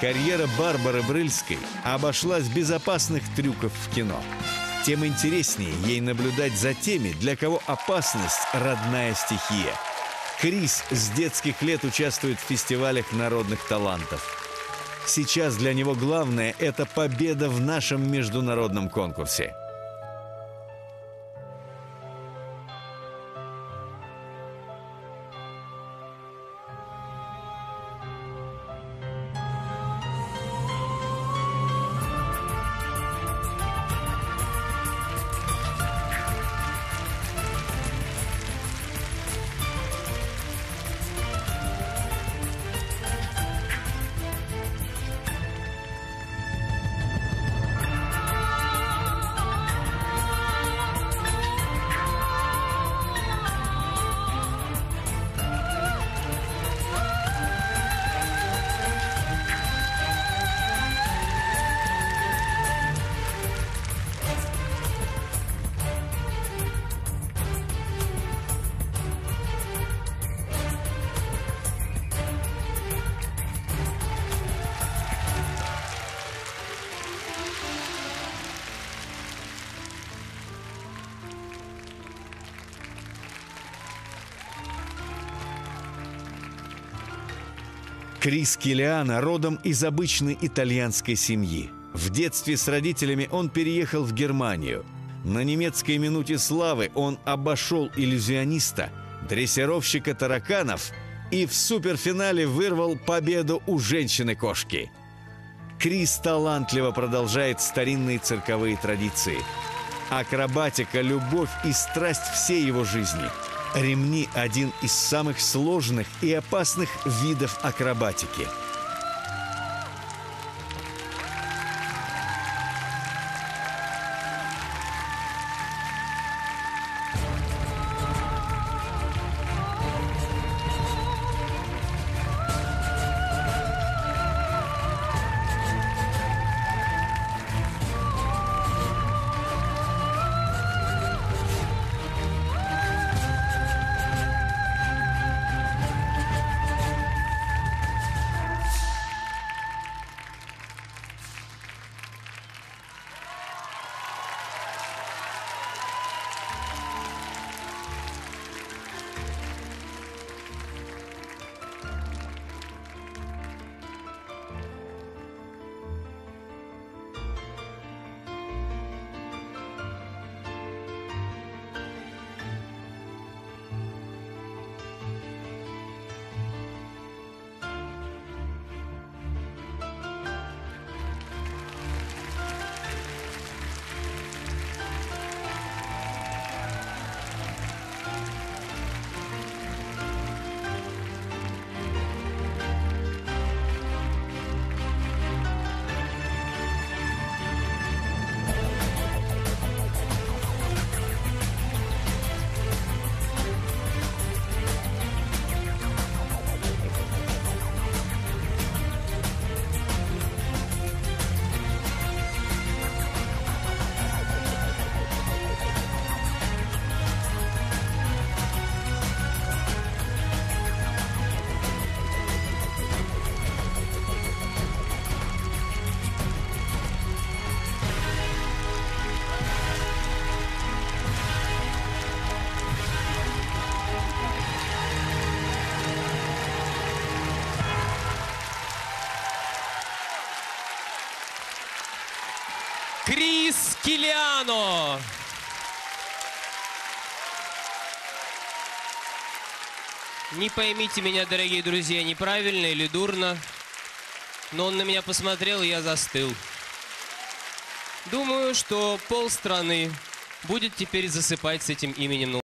Карьера Барбары Брыльской обошлась без опасных трюков в кино. Тем интереснее ей наблюдать за теми, для кого опасность – родная стихия. Крис с детских лет участвует в фестивалях народных талантов. Сейчас для него главное – это победа в нашем международном конкурсе – Крис Килиана родом из обычной итальянской семьи. В детстве с родителями он переехал в Германию. На немецкой минуте славы он обошел иллюзиониста, дрессировщика тараканов и в суперфинале вырвал победу у женщины-кошки. Крис талантливо продолжает старинные цирковые традиции. Акробатика, любовь и страсть всей его жизни – Ремни – один из самых сложных и опасных видов акробатики – Крис Килиано. Не поймите меня, дорогие друзья, неправильно или дурно, но он на меня посмотрел, и я застыл. Думаю, что полстраны будет теперь засыпать с этим именем.